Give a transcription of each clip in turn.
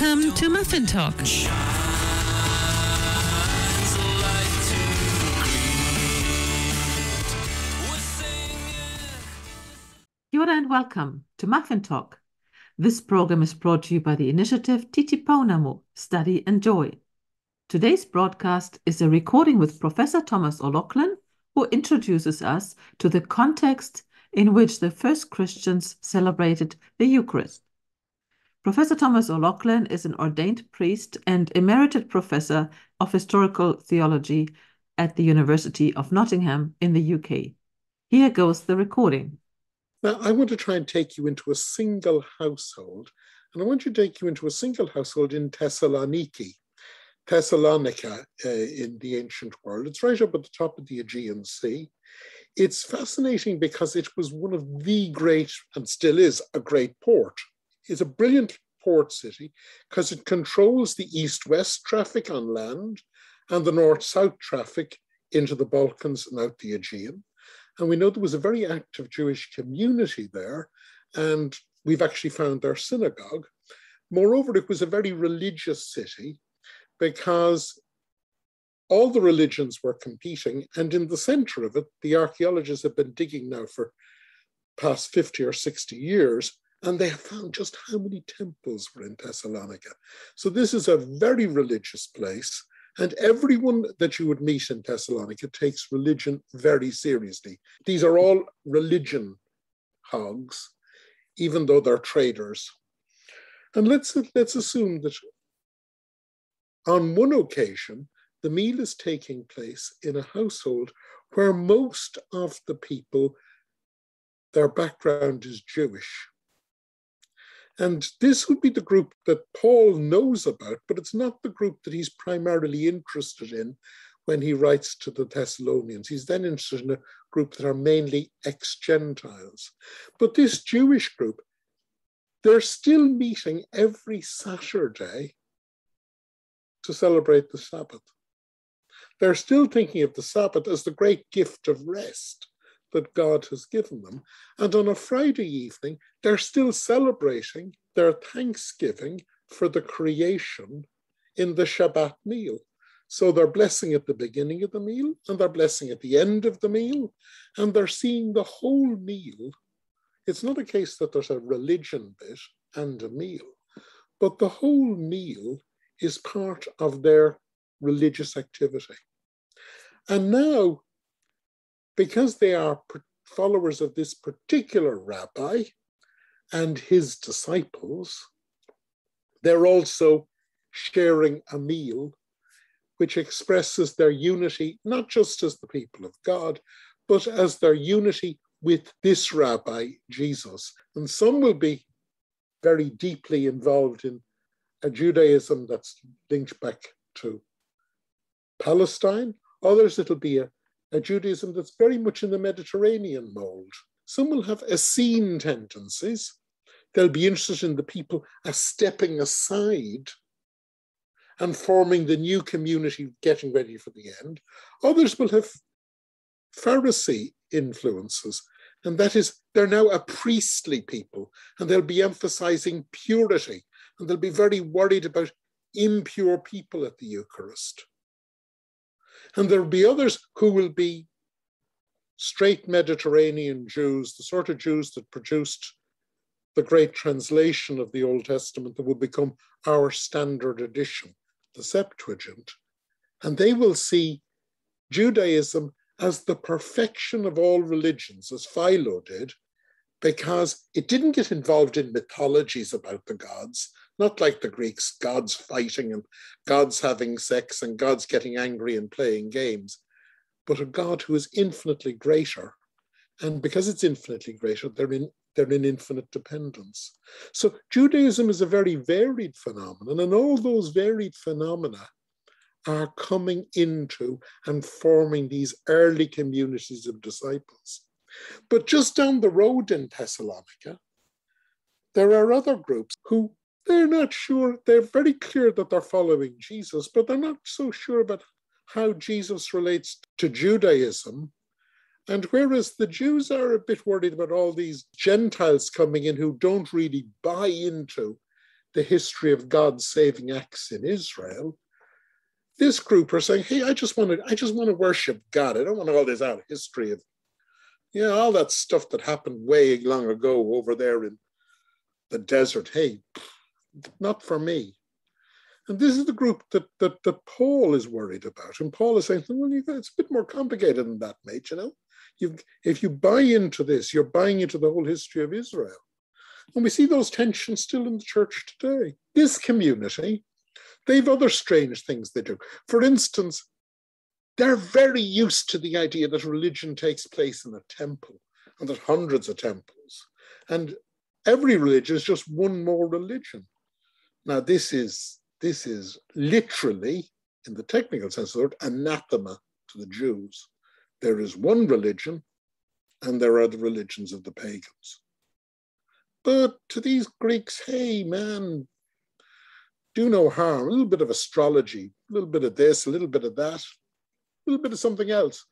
Welcome to Muffin Talk. Kia and welcome to Muffin Talk. This program is brought to you by the initiative Titipounamu, Study and Joy. Today's broadcast is a recording with Professor Thomas O'Loughlin, who introduces us to the context in which the first Christians celebrated the Eucharist. Professor Thomas O'Loughlin is an ordained priest and emeritus professor of historical theology at the University of Nottingham in the UK. Here goes the recording. Now, I want to try and take you into a single household, and I want to take you into a single household in Thessaloniki, Thessalonica uh, in the ancient world. It's right up at the top of the Aegean Sea. It's fascinating because it was one of the great, and still is, a great port. It's a brilliant port city because it controls the east west traffic on land and the north south traffic into the Balkans and out the Aegean. And we know there was a very active Jewish community there, and we've actually found their synagogue. Moreover, it was a very religious city because all the religions were competing, and in the center of it, the archaeologists have been digging now for past 50 or 60 years, and they have found just how many temples were in Thessalonica. So this is a very religious place, and everyone that you would meet in Thessalonica takes religion very seriously. These are all religion hogs, even though they're traders. And let's, let's assume that on one occasion, the meal is taking place in a household where most of the people, their background is Jewish. And this would be the group that Paul knows about, but it's not the group that he's primarily interested in when he writes to the Thessalonians. He's then interested in a group that are mainly ex Gentiles. But this Jewish group, they're still meeting every Saturday to celebrate the Sabbath. They're still thinking of the Sabbath as the great gift of rest that God has given them. And on a Friday evening, they're still celebrating their thanksgiving for the creation in the Shabbat meal. So they're blessing at the beginning of the meal and they're blessing at the end of the meal, and they're seeing the whole meal. It's not a case that there's a religion bit and a meal, but the whole meal is part of their religious activity. And now because they are followers of this particular rabbi and his disciples, they're also sharing a meal which expresses their unity, not just as the people of God, but as their unity with this rabbi, Jesus. And some will be very deeply involved in a Judaism that's linked back to Palestine. Others, it'll be a a Judaism that's very much in the Mediterranean mold. Some will have Essene tendencies. They'll be interested in the people as stepping aside and forming the new community, getting ready for the end. Others will have Pharisee influences, and that is they're now a priestly people, and they'll be emphasizing purity, and they'll be very worried about impure people at the Eucharist. And there'll be others who will be straight Mediterranean Jews, the sort of Jews that produced the great translation of the Old Testament that will become our standard edition, the Septuagint. And they will see Judaism as the perfection of all religions, as Philo did, because it didn't get involved in mythologies about the gods, not like the Greeks, gods fighting and gods having sex and gods getting angry and playing games, but a God who is infinitely greater. And because it's infinitely greater, they're in, they're in infinite dependence. So Judaism is a very varied phenomenon, and all those varied phenomena are coming into and forming these early communities of disciples. But just down the road in Thessalonica, there are other groups who they're not sure, they're very clear that they're following Jesus, but they're not so sure about how Jesus relates to Judaism. And whereas the Jews are a bit worried about all these Gentiles coming in who don't really buy into the history of God saving acts in Israel. This group are saying, hey, I just want to, I just want to worship God. I don't want all this out history of, you know, all that stuff that happened way long ago over there in the desert. Hey, not for me. And this is the group that, that, that Paul is worried about. And Paul is saying, well, it's a bit more complicated than that, mate, you know? you if you buy into this, you're buying into the whole history of Israel. And we see those tensions still in the church today. This community, they've other strange things they do. For instance, they're very used to the idea that religion takes place in a temple and that hundreds of temples. And every religion is just one more religion. Now, this is this is literally, in the technical sense of the word, anathema to the Jews. There is one religion, and there are the religions of the pagans. But to these Greeks, hey, man, do no harm. A little bit of astrology, a little bit of this, a little bit of that, a little bit of something else.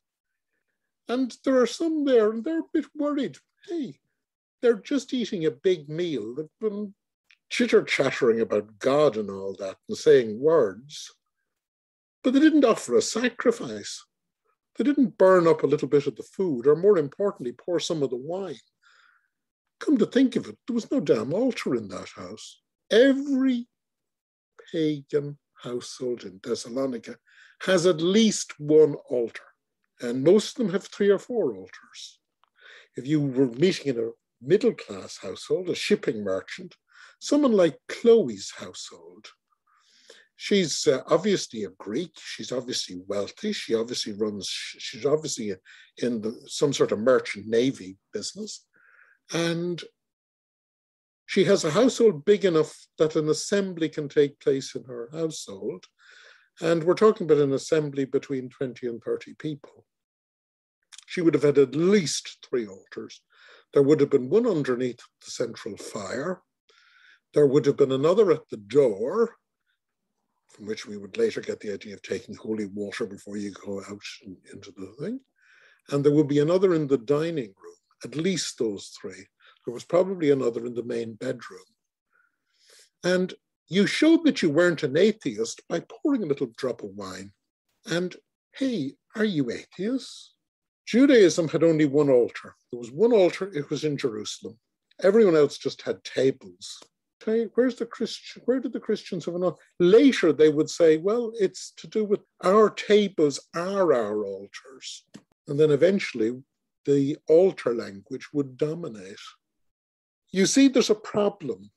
And there are some there, and they're a bit worried. Hey, they're just eating a big meal. They've been um, chitter chattering about God and all that and saying words, but they didn't offer a sacrifice. They didn't burn up a little bit of the food, or more importantly, pour some of the wine. Come to think of it, there was no damn altar in that house. Every pagan household in Thessalonica has at least one altar, and most of them have three or four altars. If you were meeting in a middle class household, a shipping merchant, someone like Chloe's household, she's uh, obviously a Greek. She's obviously wealthy. She obviously runs, she's obviously in the, some sort of merchant navy business. And she has a household big enough that an assembly can take place in her household. And we're talking about an assembly between 20 and 30 people. She would have had at least three altars. There would have been one underneath the central fire. There would have been another at the door, from which we would later get the idea of taking holy water before you go out into the thing. And there would be another in the dining room, at least those three. There was probably another in the main bedroom. And you showed that you weren't an atheist by pouring a little drop of wine. And hey, are you atheists? Judaism had only one altar. There was one altar, it was in Jerusalem. Everyone else just had tables where's the Christian, where did the Christians have enough? Later they would say, well, it's to do with our tables are our altars. And then eventually the altar language would dominate. You see, there's a problem.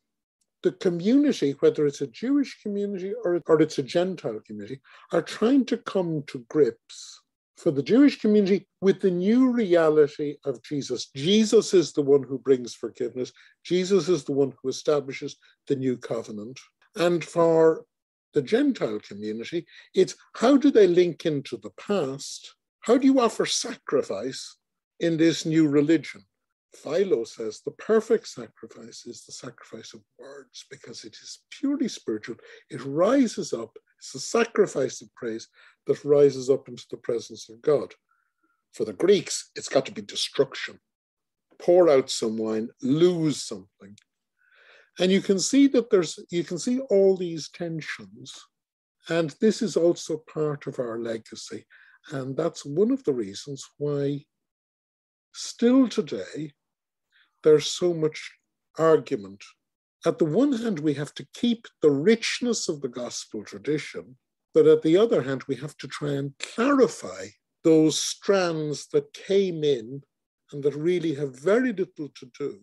The community, whether it's a Jewish community or, or it's a Gentile community, are trying to come to grips for the Jewish community with the new reality of Jesus. Jesus is the one who brings forgiveness, Jesus is the one who establishes the new covenant. And for the Gentile community, it's how do they link into the past? How do you offer sacrifice in this new religion? Philo says the perfect sacrifice is the sacrifice of words because it is purely spiritual. It rises up, it's a sacrifice of praise that rises up into the presence of God. For the Greeks, it's got to be destruction. Pour out some wine, lose something. And you can see that there's, you can see all these tensions. And this is also part of our legacy. And that's one of the reasons why still today there's so much argument. At the one hand, we have to keep the richness of the gospel tradition, but at the other hand, we have to try and clarify those strands that came in and that really have very little to do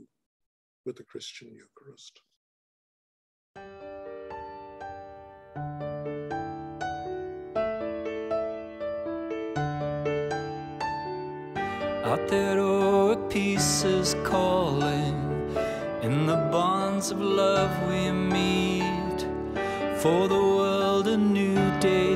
with the Christian Eucharist. Out there, oh, peace is calling. In the bonds of love we meet. For the world, a new day